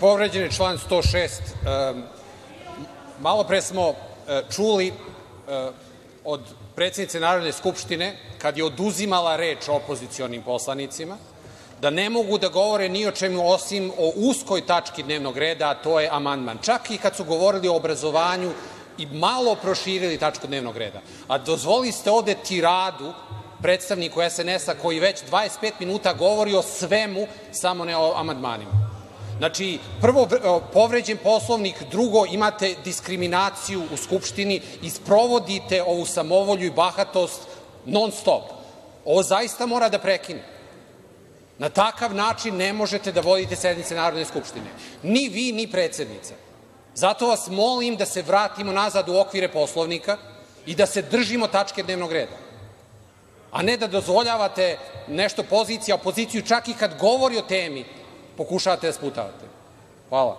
Povređen je član 106. Malopre smo čuli od predsednice Narodne skupštine, kad je oduzimala reč opozicionim poslanicima, da ne mogu da govore ni o čemu osim o uskoj tački dnevnog reda, a to je amandman. Čak i kad su govorili o obrazovanju i malo proširili tačku dnevnog reda. A dozvolili ste ovde tiradu predstavniku SNS-a koji već 25 minuta govori o svemu, samo ne o amandmanima. Znači, prvo, povređen Poslovnik, drugo, imate diskriminaciju u Skupštini i sprovodite ovu samovolju i bahatost non-stop. Ovo zaista mora da prekine. Na takav način ne možete da vodite sednice Narodne skupštine. Ni vi, ni predsednica. Zato vas molim da se vratimo nazad u okvire Poslovnika i da se držimo tačke dnevnog reda, a ne da dozvoljavate nešto pozicija, opoziciju, čak i kad govori o temi, pokušavate da sputavate. Hvala.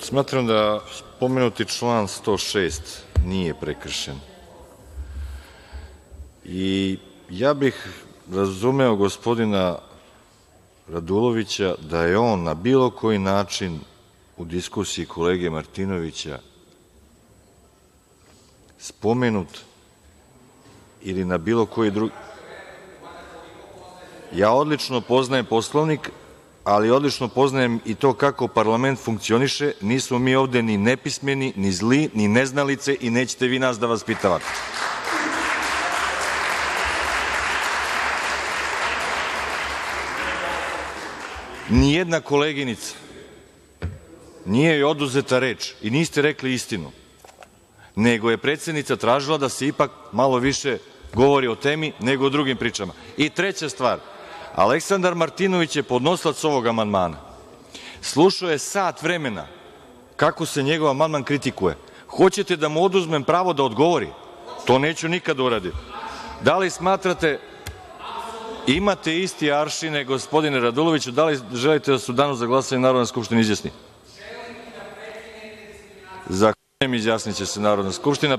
Smatram da pomenuti član 106. nije prekršen. I ja bih razumeo gospodina Radulovića da je on na bilo koji način u diskusiji kolege Martinovića spomenut ili na bilo koji drugi odlično poznajem Poslovnik, ali odlično poznajem i to kako parlament funkcioniše. Nismo mi ovde ni nepismeni, ni zli, ni neznalice i nećete vi nas da vaspitavate. Nijedna koleginica nije joj oduzeta reč i niste rekli istinu, nego je predsednica tražila da se ipak malo više govori o temi nego o drugim pričama. I treća stvar, Aleksandar Martinović je podnosilac ovog amandmana. Slušao je sat vremena kako se njegov amandman kritikuje. Hoćete da mu oduzmem pravo da odgovori? To neću nikad uradim. Da li smatrate, imate isti aršine, gospodine Raduloviću, da li želite da se u danu za glasanje Narodna skupština izjasni? Zahvaljujem, izjasniće se Narodna skupština.